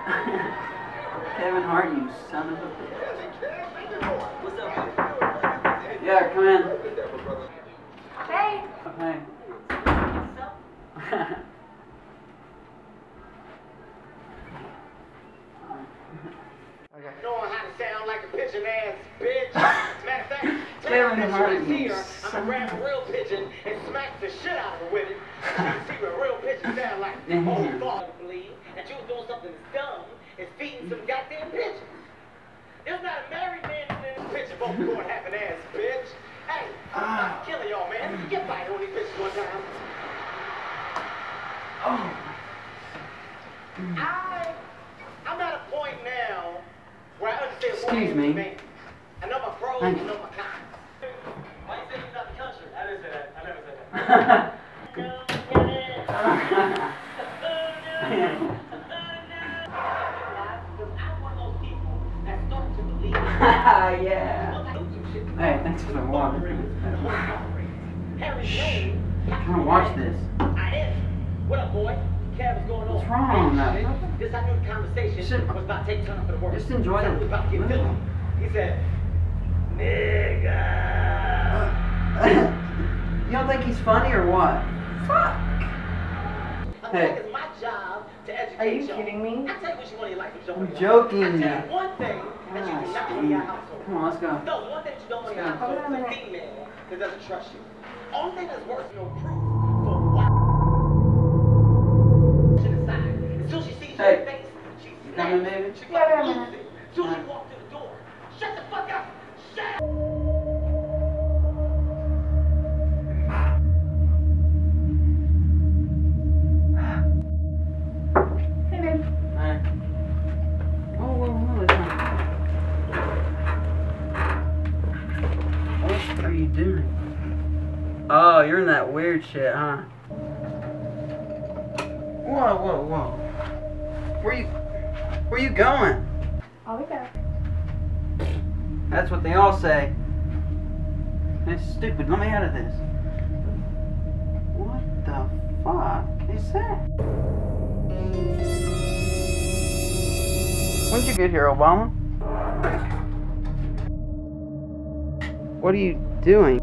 Kevin Hart, you son of a bitch. Yeah, come in. Hey. Okay. Knowing how to sound like a pigeon ass bitch. Matter of fact, Kevin her Hart, that she you. I'm son gonna grab of a real pigeon and smack the shit out of her with it. You see what real pigeon sound like. Oh, God, believe that you was doing something that's dumb is feeding some goddamn pigeons. There's not a married man in this pigeon boat going half an ass, bitch. Hey, I'm about to ah. kill y'all, man. Get by on these bitches one time. Oh. I, I'm at a point now where I understand Excuse is me. man. I know my pros, Thank I know my cons. Why you say he's out the country? I didn't say that. I never said that. yeah. Hey, thanks for the water. Harry Kane. Come on, watch this. I am. What up, boy? Kev, what's going on? What's wrong, Hey, man? shit. This I knew the conversation Shit. was about to take turn for the worse. Just enjoy Something the- was about to get filthy. He said, nigga. you don't think he's funny or what? Fuck. I Hey. Think it's my job to educate Are you y'all. kidding me? I tell you what you want in life. What you don't I'm want in life. joking. I tell you one thing that you do not want in your household. Come on, let's go. No, one thing that you don't want in your household Hold on a is a minute. female that doesn't trust you. Only thing that's worth no proof for what aside. As soon as she sees Hey. your face, she You coming, snaps. baby? She Yeah, wait a fucking minute. loses it. As soon as you Alright. You doing? Oh, you're in that weird shit, huh? Whoa, whoa, whoa. Where you, where you going? I'll be back. That's what they all say. It's stupid. Let me out of this. What the fuck is that? When'd you get here, Obama? What are you doing?